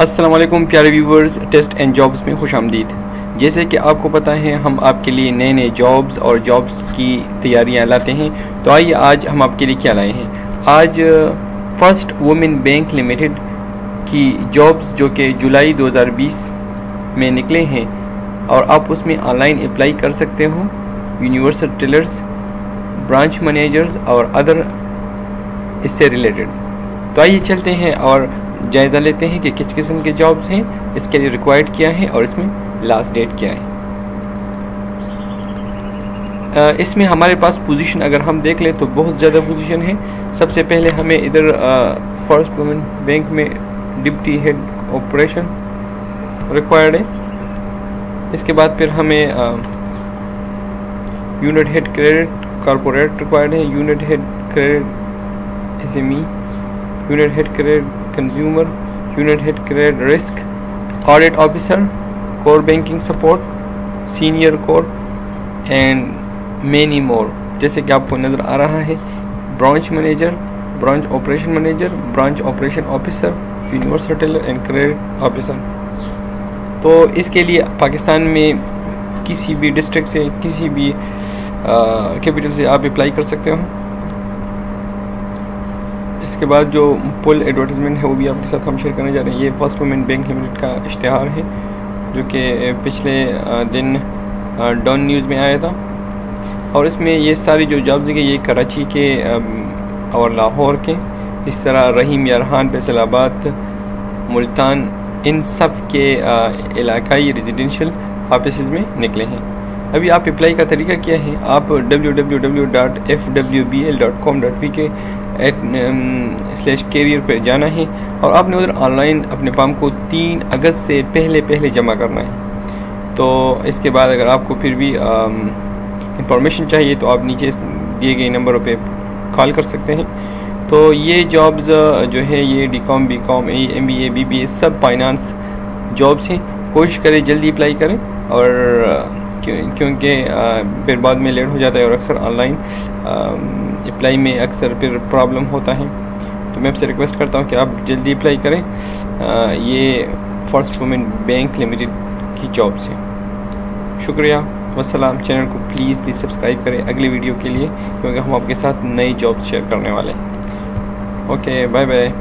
वालेकुम प्यारे viewers, test and jobs में खुश आमदीद। जैसे कि आपको पता है, हम आपके लिए नए नए जॉब्स और जॉब्स की तैयारियाँ लाते हैं। तो आइए आज हम आपके लिए क्या लाए हैं। आज, फ़र्स्ट वुमेन बैंक लिमिटेड की जॉब्स जो कि जुलाई 2020 में निकले हैं, और आप उसमें ऑनलाइन अप्लाई कर सकते हो। यूनिवर्सल टेलर्स, ब्रांच मैनेजर्स और अदर, इससे रिलेटेड। तो आइए चलते हैं और जायज़ा लेते हैं कि किस किस्म के जॉब्स हैं, इसके लिए रिक्वायर्ड क्या है और इसमें लास्ट डेट क्या है। इसमें हमारे पास पोजीशन अगर हम देख लें तो बहुत ज़्यादा पोजीशन है। सबसे पहले हमें इधर फ़र्स्ट वुमेन बैंक में डिप्टी हेड ऑपरेशन रिक्वायर्ड है। इसके बाद फिर हमें unit head credit corporate required है। Unit head credit S unit head credit consumer unit head credit risk audit officer core banking support senior core and many more जैसे कि आपको नज़र आ रहा है branch manager branch operation manager branch operation officer universal teller and credit officer तो इसके लिए पाकिस्तान में किसी भी डिस्ट्रिक्ट से, किसी भी कैपिटल से आप अप्लाई कर सकते हो। इसके बाद जो पुल एडवर्टीज़मेंट है वो भी आपके साथ हम शेयर करने जा रहे हैं। ये फ़र्स्ट वुमेन बैंक लिमिटेड का इश्तहार है, जो कि पिछले दिन डॉन न्यूज़ में आया था। और इसमें ये सारी जो जॉब्स हैं, ये कराची के और लाहौर के, इस तरह रहीम, यारहान, फैसलाबाद, मुल्तान, इन सब के इलाकाई रेजिडेंशल ऑफ़िस में निकले हैं। अभी आप अप्लाई का तरीका क्या है? आप एट स्लैश कैरियर पर जाना है और आपने उधर ऑनलाइन अपने फॉर्म को तीन अगस्त से पहले पहले जमा करना है। तो इसके बाद अगर आपको फिर भी इंफॉर्मेशन चाहिए तो आप नीचे दिए गए नंबरों पे कॉल कर सकते हैं। तो ये जॉब्स जो है ये D com B com M B A B B A सब फाइनेंस जॉब्स हैं। कोशिश करें जल्दी अप्लाई करें और क्योंकि फिर बाद में लेट हो जाता है और अक्सर ऑनलाइन अप्लाई में अक्सर फिर प्रॉब्लम होता है। तो मैं आपसे रिक्वेस्ट करता हूँ कि आप जल्दी अप्लाई करें। आ, ये फ़र्स्ट वुमेन बैंक लिमिटेड की जॉब से शुक्रिया। वसलाम चैनल को प्लीज़ प्लीज़ सब्सक्राइब करें अगली वीडियो के लिए क्योंकि हम आपके साथ नई जॉब शेयर करने वाले हैं। Okay bye bye